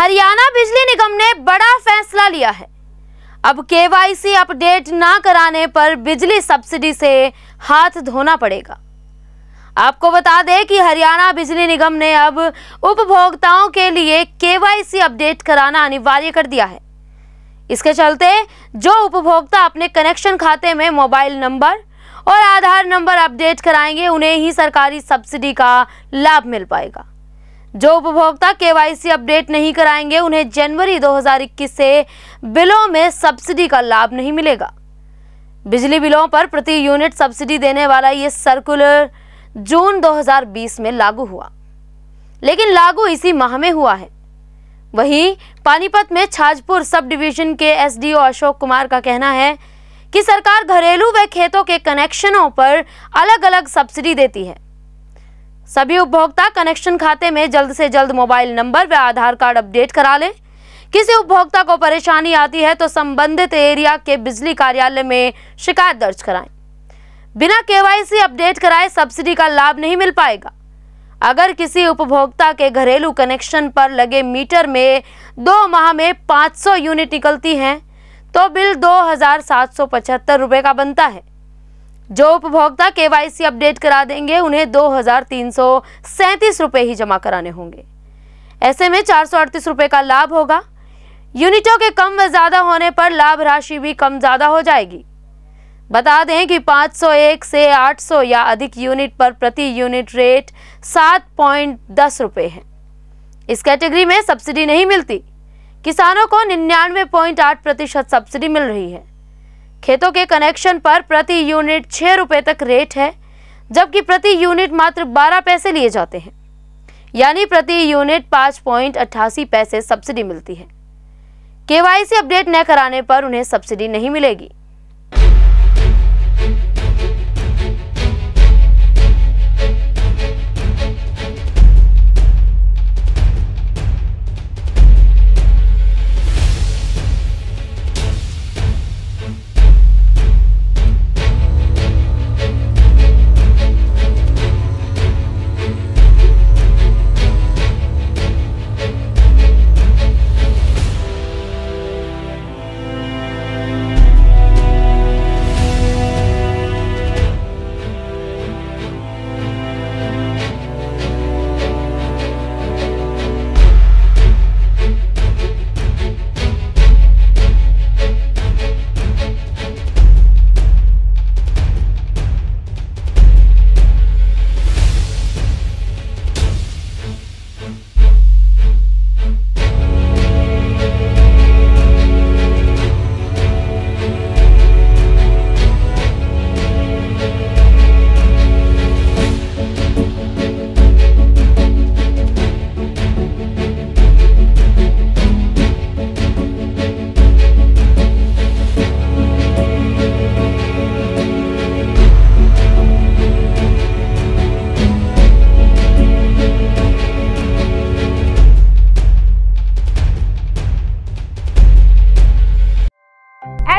हरियाणा बिजली निगम ने बड़ा फैसला लिया है। अब केवाईसी अपडेट ना कराने पर बिजली सब्सिडी से हाथ धोना पड़ेगा। आपको बता दें कि हरियाणा बिजली निगम ने अब उपभोक्ताओं के लिए केवाईसी अपडेट कराना अनिवार्य कर दिया है। इसके चलते जो उपभोक्ता अपने कनेक्शन खाते में मोबाइल नंबर और आधार नंबर अपडेट कराएँगे, उन्हें ही सरकारी सब्सिडी का लाभ मिल पाएगा। जो उपभोक्ता केवाईसी अपडेट नहीं कराएँगे, उन्हें जनवरी 2021 से बिलों में सब्सिडी का लाभ नहीं मिलेगा। बिजली बिलों पर प्रति यूनिट सब्सिडी देने वाला ये सर्कुलर जून 2020 में लागू हुआ। लेकिन लागू इसी माह में हुआ है। वहीं पानीपत में छाजपुर सब डिवीज़न के एसडीओ अशोक कुमार का कहना है कि सरकार घरेलू व खेतों के कनेक्शनों पर अलग अलग सब्सिडी देती है। सभी उपभोक्ता कनेक्शन खाते में जल्द से जल्द मोबाइल नंबर व आधार कार्ड अपडेट करा लें। किसी उपभोक्ता को परेशानी आती है तो संबंधित एरिया के बिजली कार्यालय में शिकायत दर्ज कराएँ। बिना केवाईसी अपडेट कराए सब्सिडी का लाभ नहीं मिल पाएगा। अगर किसी उपभोक्ता के घरेलू कनेक्शन पर लगे मीटर में दो माह में 500 यूनिट निकलती हैं तो बिल दो रुपये का बनता है। जो उपभोक्ता केवाईसी अपडेट करा देंगे, उन्हें दो हज़ार रुपये ही जमा कराने होंगे। ऐसे में चार रुपये का लाभ होगा। यूनिटों के कम व ज़्यादा होने पर लाभ राशि भी कम ज़्यादा हो जाएगी। बता दें कि 501 से 800 या अधिक यूनिट पर प्रति यूनिट रेट सात पॉइंट दस रुपये है। इस कैटेगरी में सब्सिडी नहीं मिलती। किसानों को निन्यानवे पॉइंट आठ प्रतिशत सब्सिडी मिल रही है। खेतों के कनेक्शन पर प्रति यूनिट छः रुपये तक रेट है, जबकि प्रति यूनिट मात्र बारह पैसे लिए जाते हैं। यानी प्रति यूनिट पाँच पॉइंट अट्ठासी पैसे सब्सिडी मिलती है। केवाईसी अपडेट न कराने पर उन्हें सब्सिडी नहीं मिलेगी।